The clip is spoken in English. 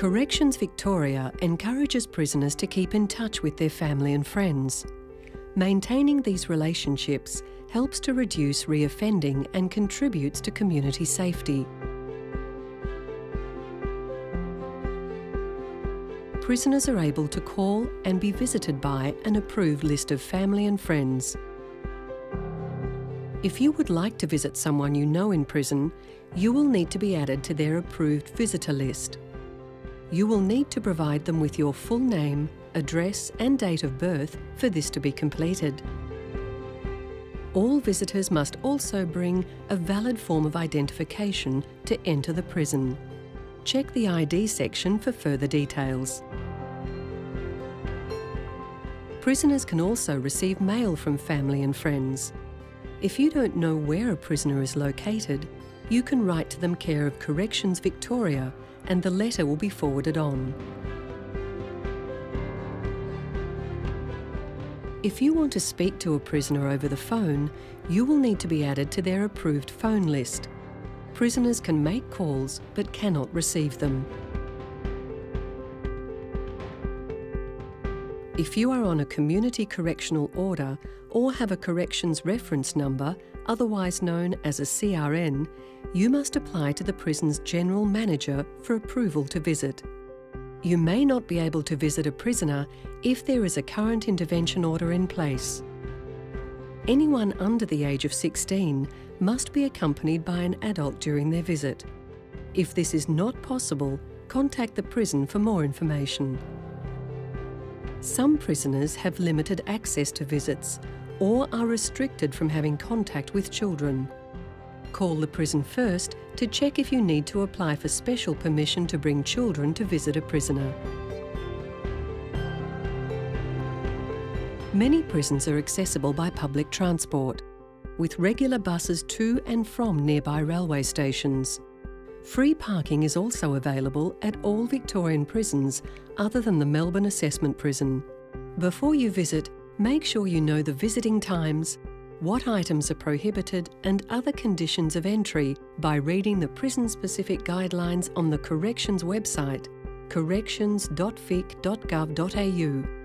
Corrections Victoria encourages prisoners to keep in touch with their family and friends. Maintaining these relationships helps to reduce reoffending and contributes to community safety. Prisoners are able to call and be visited by an approved list of family and friends. If you would like to visit someone you know in prison, you will need to be added to their approved visitor list you will need to provide them with your full name, address and date of birth for this to be completed. All visitors must also bring a valid form of identification to enter the prison. Check the ID section for further details. Prisoners can also receive mail from family and friends. If you don't know where a prisoner is located, you can write to them care of Corrections Victoria and the letter will be forwarded on. If you want to speak to a prisoner over the phone, you will need to be added to their approved phone list. Prisoners can make calls but cannot receive them. If you are on a community correctional order or have a corrections reference number, otherwise known as a CRN, you must apply to the prison's general manager for approval to visit. You may not be able to visit a prisoner if there is a current intervention order in place. Anyone under the age of 16 must be accompanied by an adult during their visit. If this is not possible, contact the prison for more information. Some prisoners have limited access to visits or are restricted from having contact with children. Call the prison first to check if you need to apply for special permission to bring children to visit a prisoner. Many prisons are accessible by public transport, with regular buses to and from nearby railway stations. Free parking is also available at all Victorian prisons other than the Melbourne Assessment Prison. Before you visit, make sure you know the visiting times, what items are prohibited and other conditions of entry by reading the prison-specific guidelines on the Corrections website corrections.vic.gov.au